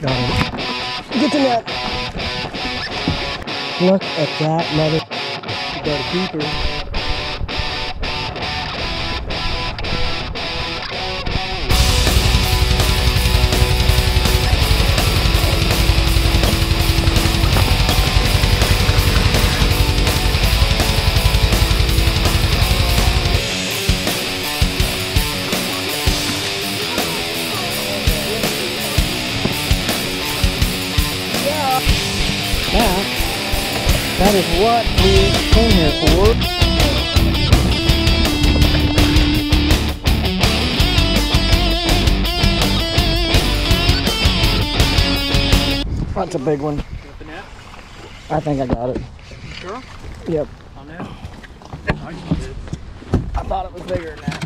Got it. Get the net. Look at that mother. Got a keeper. That is what we came here for. That's a big one. Got the net? I think I got it. You sure? Yep. On that? Nice one, dude. I thought it was bigger than that.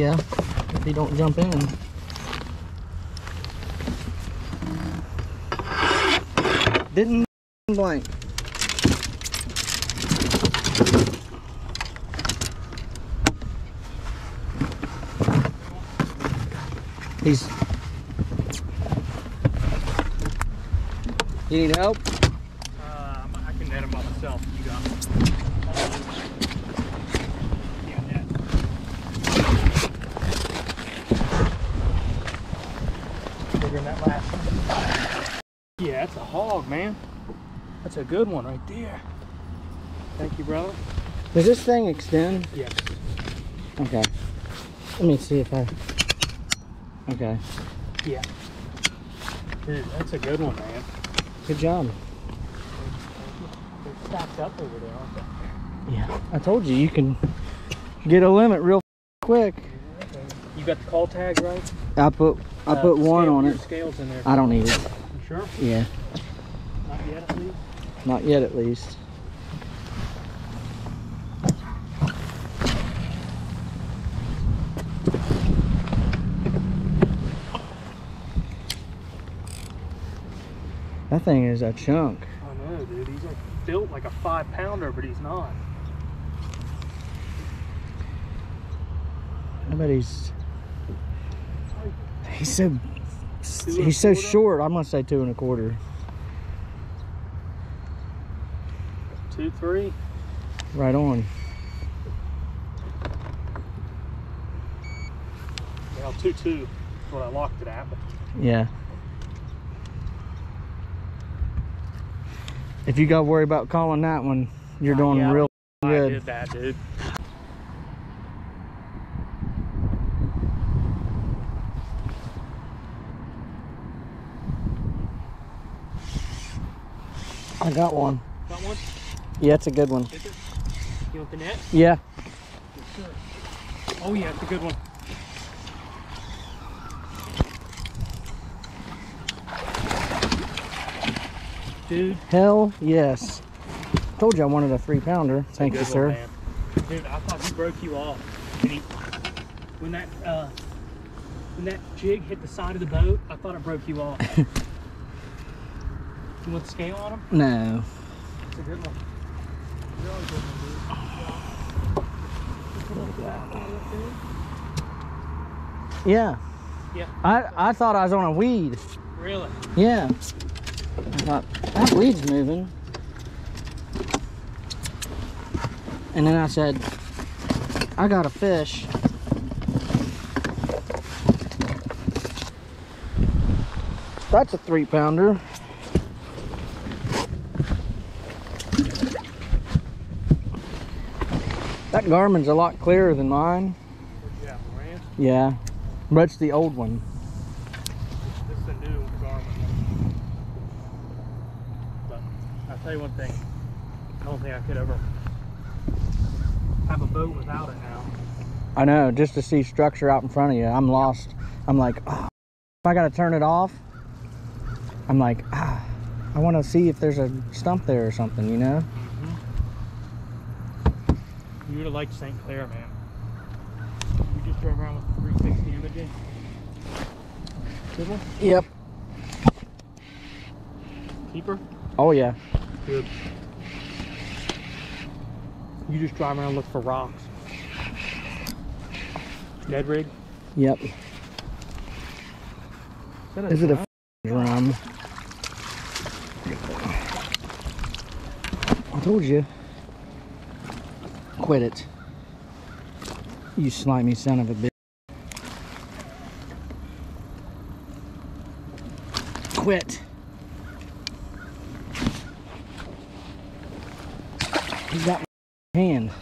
Yeah, if he don't jump in. Didn't blank. He's. You need help? Uh, I can net him by myself. You got him. Yeah, net. Bigger than that last one. Yeah, that's a hog, man. That's a good one right there. Thank you, brother. Does this thing extend? Yes. Okay. Let me see if I. Okay. Yeah. Dude, that's a good one, man. Good job. They're stacked up over there, aren't they? Yeah. I told you you can get a limit real quick. You got the cull tag right? I put I Uh, put one scale- on it. Scales in there. I don't need it. You sure? Yeah. Not yet, at least. Not yet, at least. That thing is a chunk. I know, dude. He's like built like a five pounder, but he's not. I bet he's he's so Two and a he's so short. I'm gonna say two and a quarter. Two, three. Right on. Well, two, two. is What I locked it at. But Yeah. If you got worry about calling that one, you're uh, doing Yeah, real I good. did that, dude. I got one. Got one? Yeah, it's a good one. You want the net? Yeah. Oh yeah, it's a good one. Dude, Hell yes. Told you I wanted a three pounder. Thank you, sir. man. Dude, I thought he broke you off. And he, when that uh, when that jig hit the side of the boat, I thought it broke you off. you want the scale on him? No. It's a good one. Really good one, dude. Yeah. Yeah. I, I thought I was on a weed. Really? Yeah. I thought, that weed's moving. And then I said, I got a fish. That's a three pounder. That Garmin's a lot clearer than mine. Yeah, Moran. Yeah. But it's the old one. This is a new Garmin one. But I'll tell you one thing. I don't think I could ever have a boat without it now. I know, just to see structure out in front of you, I'm lost. I'm like, oh, if I gotta turn it off, I'm like, ah, I want to see if there's a stump there or something, you know? You would have liked St. Clair, man. You just drove around with 360 imaging. Good one. Yep. Keeper. Oh yeah. Good. You just drive around and look for rocks. Ned rig. Yep. Is it a drum? I told you. Quit it. You slimy son of a bitch. Quit. He got my hand.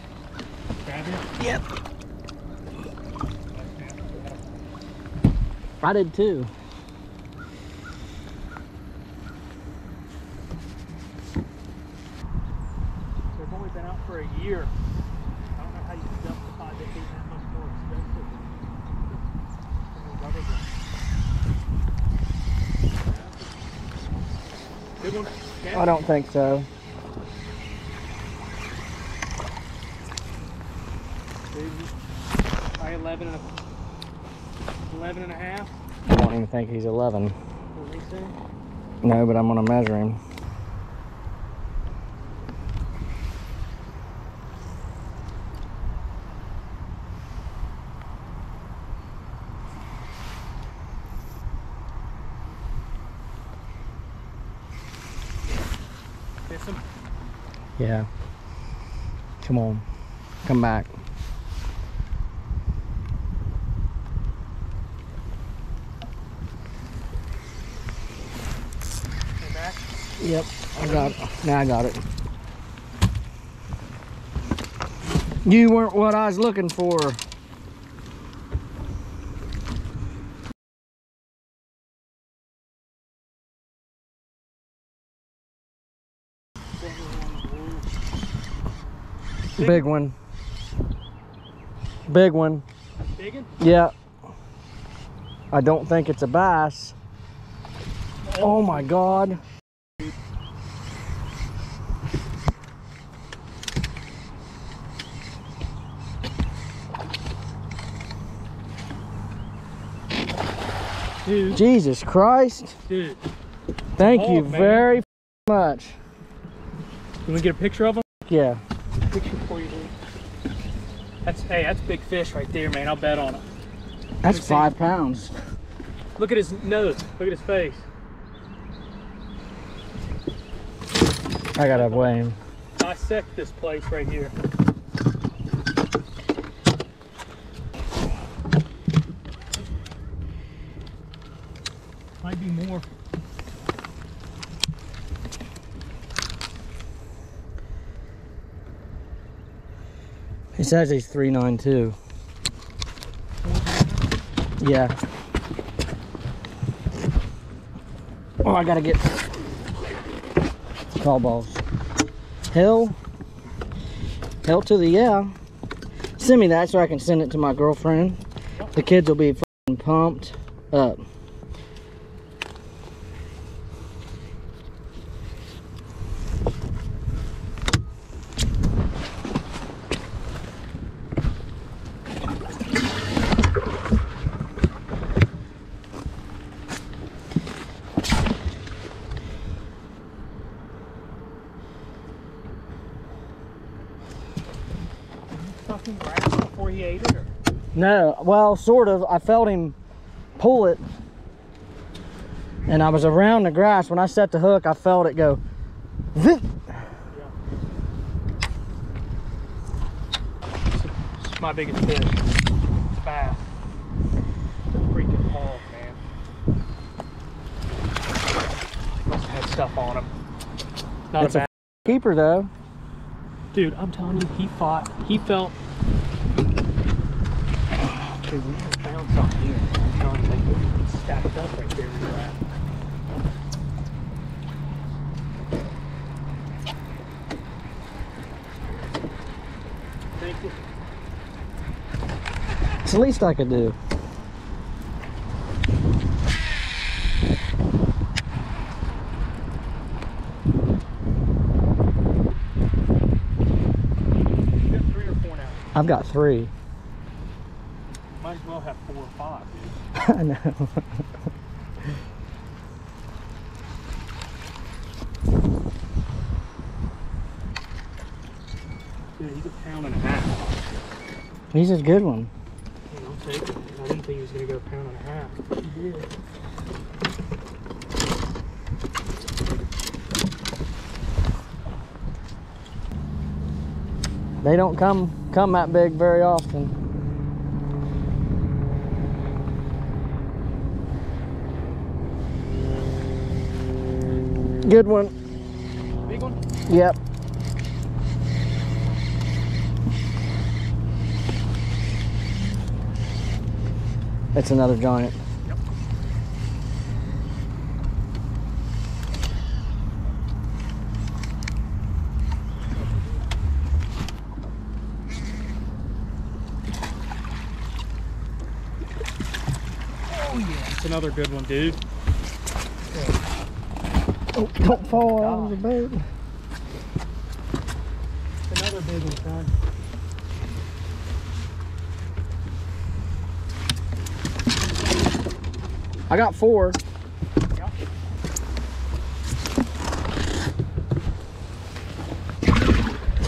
Yep. I did too. They've only been out for a year. I don't know how you can justify they being that much more expensive than the rubber ones. Good one. I don't think so. I 11 and a 11 and a half. I don't even think he's 11. What did they say? No, but I'm gonna measure him. Miss him. Yeah. Come on. Come back. Yep. I got it. now I got it. You weren't what I was looking for. Big one. Big one. Big one? Yeah. I don't think it's a bass. Oh my god. Dude, Jesus Christ. dude. Thank Oh, you man. very much. Can we get a picture of him? Yeah. Picture for you, dude. That's hey, that's big fish right there, man. I'll bet on it. That's me see. five pounds. Look at his nose. Look at his face. I gotta weigh him. Dissect this place right here. He says he's 392. Yeah. Oh, I gotta get cull balls. Hell. Hell to the yeah. Send me that so I can send it to my girlfriend. The kids will be pumped up. Fucking grass before he ate it, or No, well, sort of. I felt him pull it. And I was around the grass. When I set the hook, I felt it go. It's my biggest fish. It's bass. It's a freaking hog, man. Must have had stuff on him. Not It's a a bad Keeper, though. dude. I'm telling you, he fought. He felt. Dude, we have found something here. I'm telling you, like, it's stacked up right there. where you're at. Thank you. It's the least I could do. You got three or four now. I've got three we'll have four or five, dude. I know. Dude, he's a pound and a half. He's a good one. Yeah, I'll take it. I didn't think he was going to go a pound and a half. He did. They don't come come that big very often. Good one. Big one? Yep. It's another giant. Yep. Oh yeah, it's another good one, dude. Oh, don't fall out of the boat. Another big one, son. I got four.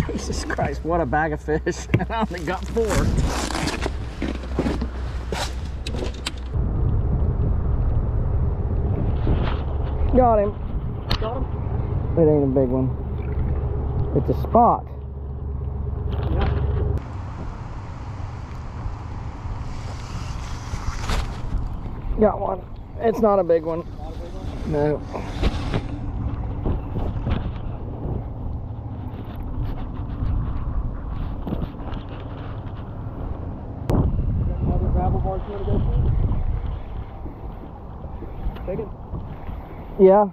Jesus Christ, what a bag of fish. I only got four. Got him. It ain't a big one. It's a spot. Yeah. Got one. It's not a big one. No. Go to? Take it. Yeah.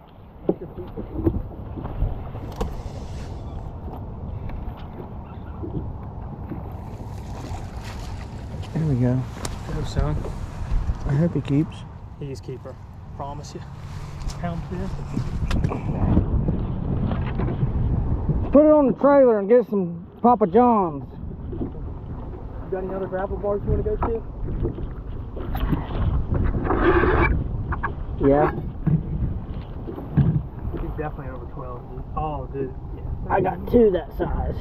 There we go. Good son. I hope he keeps. He's keeper. Promise you. Pound fifth. Put it on the trailer and get some Papa John's. You got any other gravel bars you want to go to? Yeah. He's definitely over 12. Dude. Oh, dude. Yeah. I got two that size.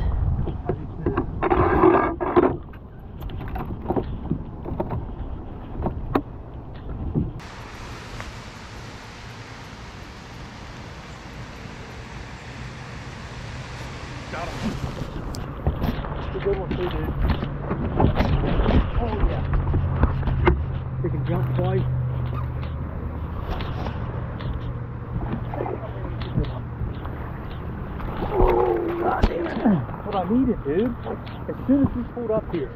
Got him. It's a good one too, dude. Oh yeah. They can jump twice. What I needed, dude. As soon as he pulled up here.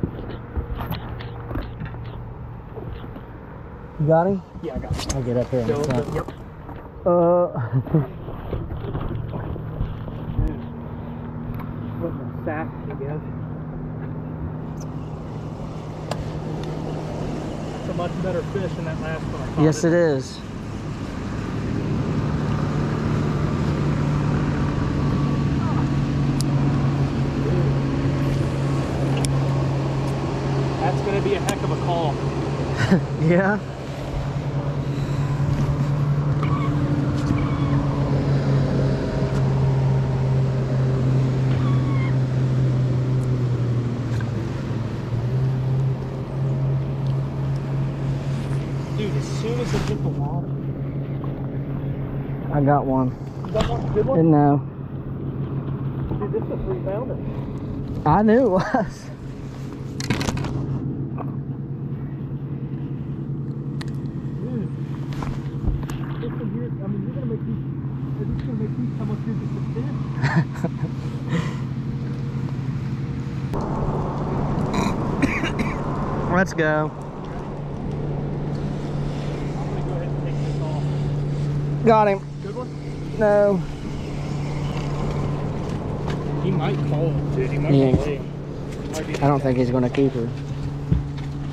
You got him? Yeah, I got it. I'll get up here. front. yep. Uh, Putting the sack together. It's a much better fish than that last one. I caught yes, it is. That's going to be a heck of a call. Yeah. Dude, as soon as it hit the water. I got one. You got one? Good one? And no. Dude, this is a three pounder. I knew it was. Let's This one here, I mean, you're going to make these, are these going to make these come up here just a fish? Let's go. I'm going to go ahead and take this off. Got him. Good one? No. He might call dude. He might Yeah. Might I don't think he's gonna keep her.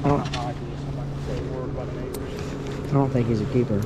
I don't. not obvious. I'm not going to say a word about the neighbors. I don't think he's a keeper.